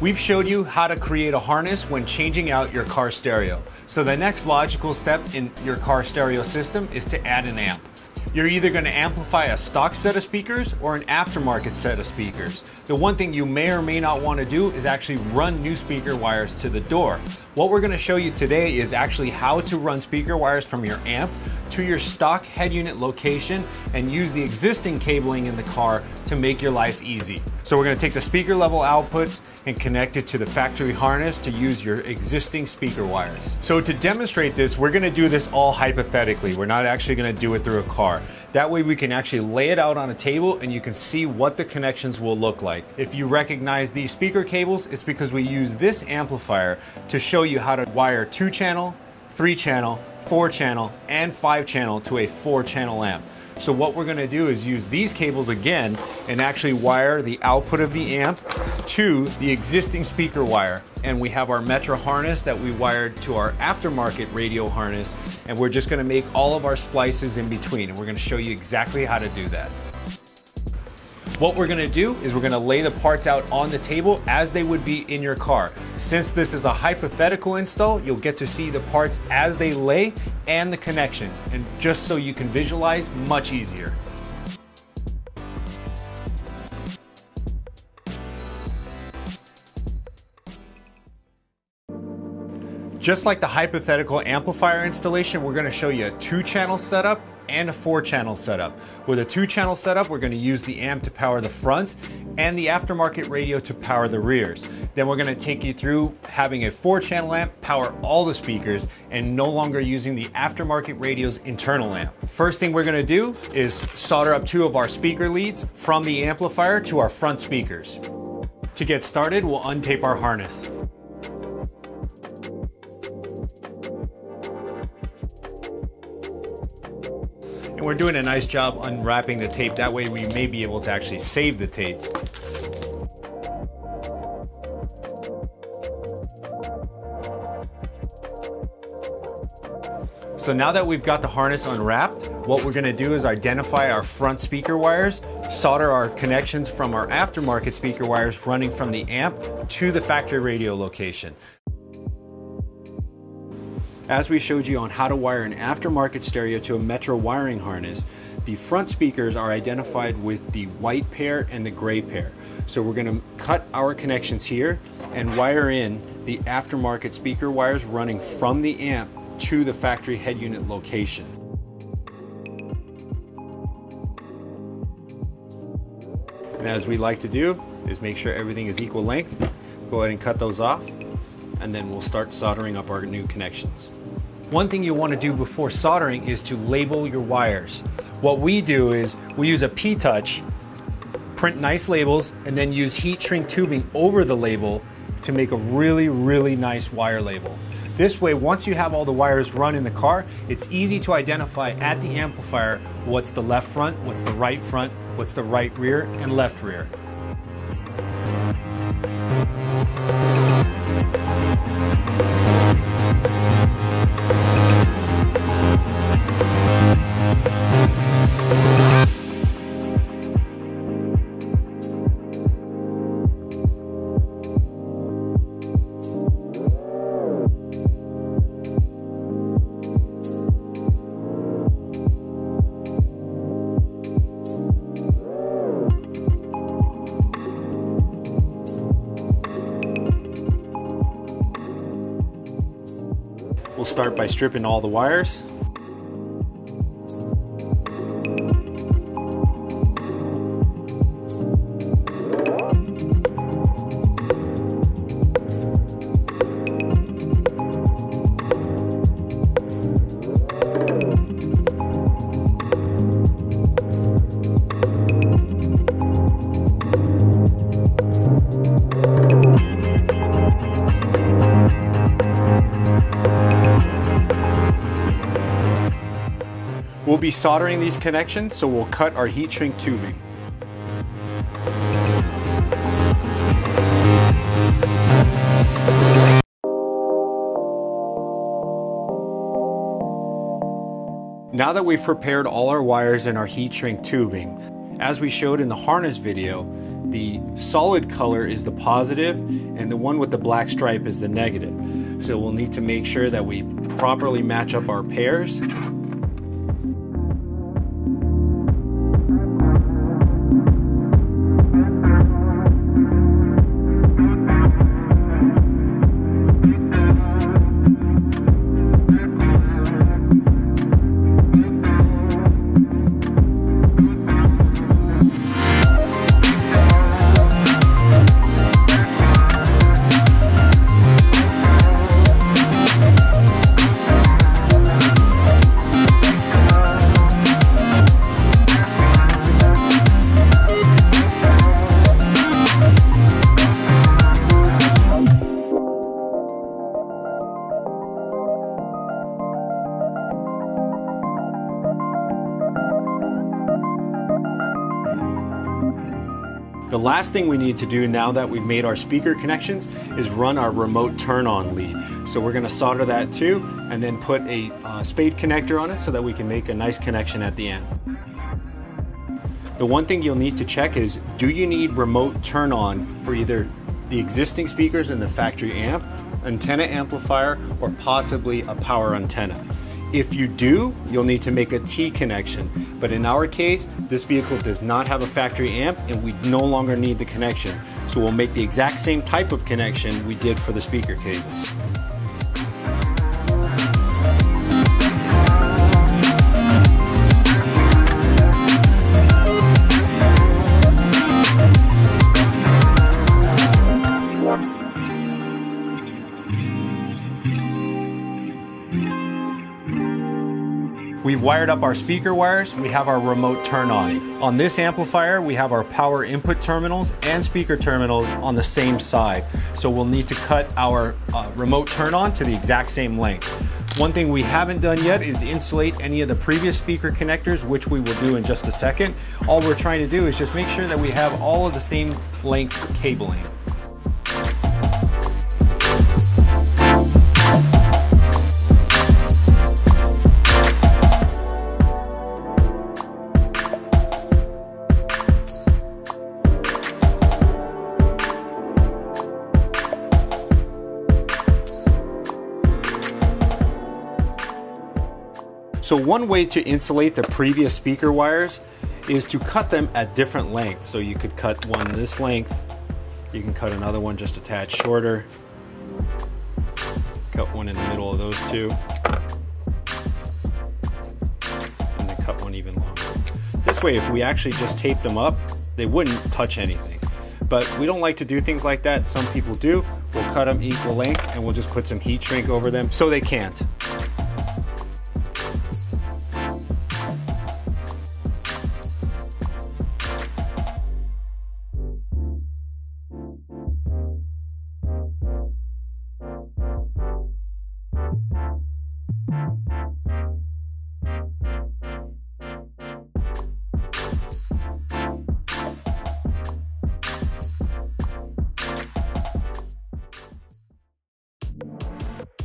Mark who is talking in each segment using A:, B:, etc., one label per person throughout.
A: We've showed you how to create a harness when changing out your car stereo. So the next logical step in your car stereo system is to add an amp. You're either going to amplify a stock set of speakers or an aftermarket set of speakers. The one thing you may or may not want to do is actually run new speaker wires to the door. What we're going to show you today is actually how to run speaker wires from your amp to your stock head unit location and use the existing cabling in the car to make your life easy. So we're going to take the speaker level outputs and connect it to the factory harness to use your existing speaker wires. So to demonstrate this, we're going to do this all hypothetically. We're not actually going to do it through a car. That way we can actually lay it out on a table and you can see what the connections will look like. If you recognize these speaker cables, it's because we use this amplifier to show you how to wire two channel, three channel, four channel, and five channel to a four channel amp. So what we're gonna do is use these cables again and actually wire the output of the amp to the existing speaker wire. And we have our Metra harness that we wired to our aftermarket radio harness. And we're just gonna make all of our splices in between. And we're gonna show you exactly how to do that. What we're gonna do is we're gonna lay the parts out on the table as they would be in your car. Since this is a hypothetical install, you'll get to see the parts as they lay and the connections, and just so you can visualize much easier. Just like the hypothetical amplifier installation, we're gonna show you a two channel setup and a four channel setup. With a two channel setup, we're gonna use the amp to power the fronts and the aftermarket radio to power the rears. Then we're gonna take you through having a four channel amp power all the speakers and no longer using the aftermarket radio's internal amp. First thing we're gonna do is solder up two of our speaker leads from the amplifier to our front speakers. To get started, we'll untape our harness. And we're doing a nice job unwrapping the tape. That way we may be able to actually save the tape. So now that we've got the harness unwrapped, what we're gonna do is identify our front speaker wires, solder our connections from our aftermarket speaker wires running from the amp to the factory radio location. As we showed you on how to wire an aftermarket stereo to a Metra wiring harness, the front speakers are identified with the white pair and the gray pair. So we're going to cut our connections here and wire in the aftermarket speaker wires running from the amp to the factory head unit location. And as we like to do is make sure everything is equal length. Go ahead and cut those off and then we'll start soldering up our new connections. One thing you want to do before soldering is to label your wires. What we do is we use a P-Touch, print nice labels, and then use heat shrink tubing over the label to make a really, really nice wire label. This way, once you have all the wires run in the car, it's easy to identify at the amplifier what's the left front, what's the right front, what's the right rear, and left rear. Start by stripping all the wires. Be soldering these connections, so we'll cut our heat shrink tubing. Now that we've prepared all our wires and our heat shrink tubing, as we showed in the harness video, the solid color is the positive and the one with the black stripe is the negative. So we'll need to make sure that we properly match up our pairs The last thing we need to do now that we've made our speaker connections is run our remote turn on lead. So we're going to solder that too and then put a uh, spade connector on it so that we can make a nice connection at the end. The one thing you'll need to check is do you need remote turn on for either the existing speakers in the factory amp, antenna amplifier, or possibly a power antenna. If you do, you'll need to make a T connection. But in our case, this vehicle does not have a factory amp and we no longer need the connection. So we'll make the exact same type of connection we did for the speaker cables. We've wired up our speaker wires, we have our remote turn on. On this amplifier, we have our power input terminals and speaker terminals on the same side. So we'll need to cut our uh, remote turn on to the exact same length. One thing we haven't done yet is insulate any of the previous speaker connectors, which we will do in just a second. All we're trying to do is just make sure that we have all of the same length cabling. So one way to insulate the previous speaker wires is to cut them at different lengths. So you could cut one this length, you can cut another one just a tad shorter, cut one in the middle of those two, and then cut one even longer. This way, if we actually just tape them up, they wouldn't touch anything. But we don't like to do things like that. Some people do. We'll cut them equal length and we'll just put some heat shrink over them so they can't.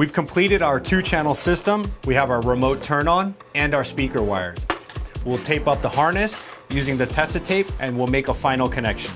A: We've completed our two channel system. We have our remote turn on and our speaker wires. We'll tape up the harness using the Tesa tape and we'll make a final connection.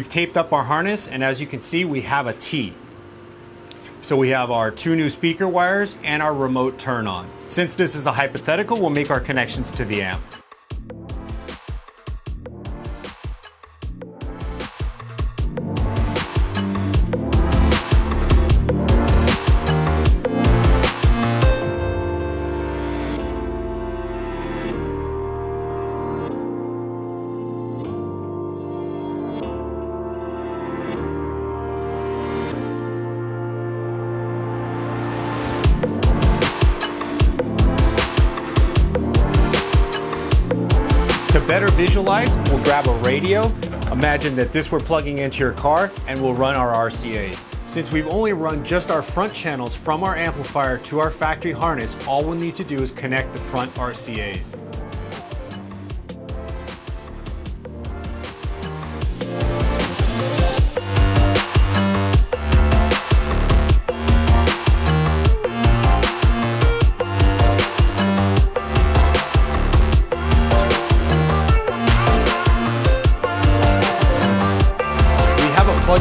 A: We've taped up our harness and as you can see we have a T. So we have our two new speaker wires and our remote turn on. Since this is a hypothetical, we'll make our connections to the amp. Better visualize, we'll grab a radio. Imagine that this we're plugging into your car and we'll run our RCAs. Since we've only run just our front channels from our amplifier to our factory harness, all we'll need to do is connect the front RCAs.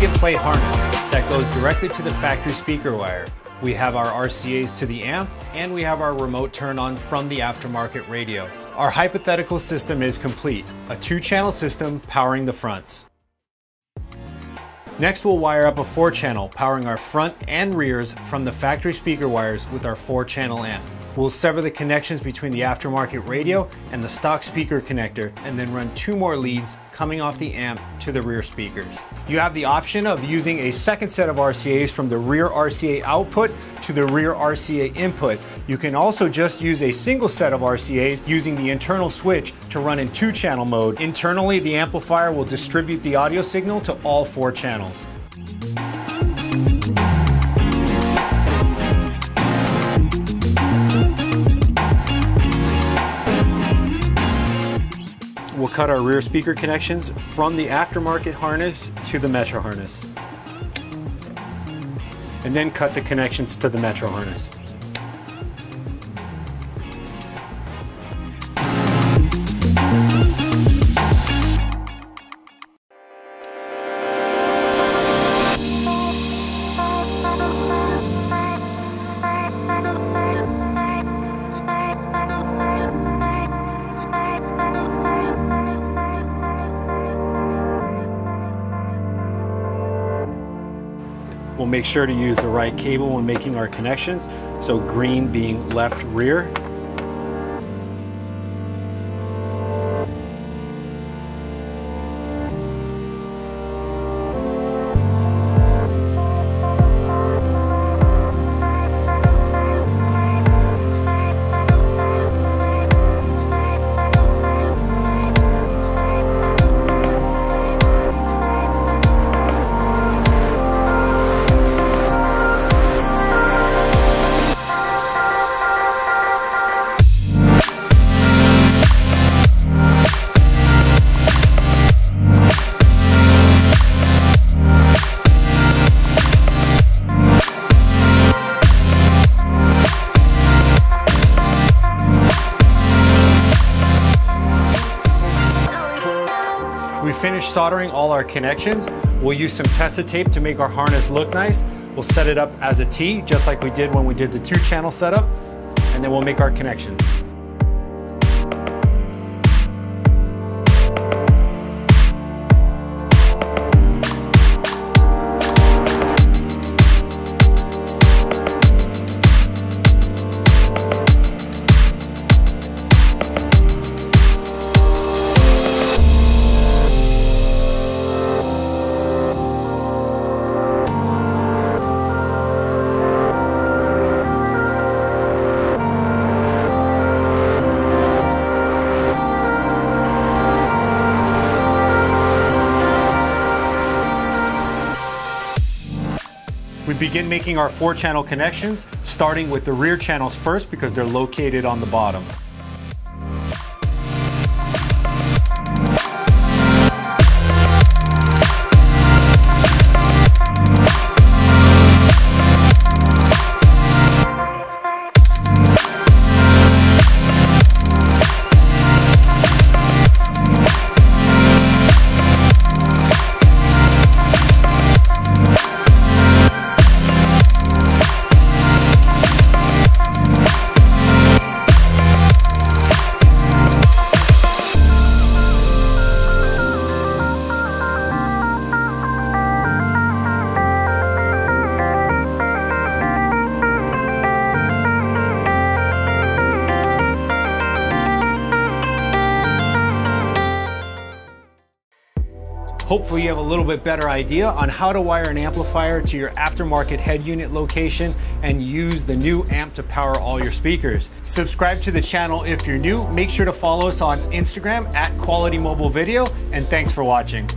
A: Plug-and-play harness that goes directly to the factory speaker wire. We have our RCAs to the amp, and we have our remote turn on from the aftermarket radio. Our hypothetical system is complete, a two-channel system powering the fronts. Next we'll wire up a 4-channel, powering our front and rears from the factory speaker wires with our 4-channel amp. We'll sever the connections between the aftermarket radio and the stock speaker connector and then run two more leads coming off the amp to the rear speakers. You have the option of using a second set of RCAs from the rear RCA output to the rear RCA input. You can also just use a single set of RCAs using the internal switch to run in two channel mode. Internally, the amplifier will distribute the audio signal to all four channels. We'll cut our rear speaker connections from the aftermarket harness to the Metra harness. And then cut the connections to the Metra harness. Make sure to use the right cable when making our connections. So green being left rear, We finished soldering all our connections. We'll use some Tesa tape to make our harness look nice. We'll set it up as a T, just like we did when we did the two channel setup, and then we'll make our connections. Begin making our four channel connections, starting with the rear channels first because they're located on the bottom. You have a little bit better idea on how to wire an amplifier to your aftermarket head unit location and use the new amp to power all your speakers. Subscribe to the channel if you're new. Make sure to follow us on Instagram at Quality Mobile Video and thanks for watching.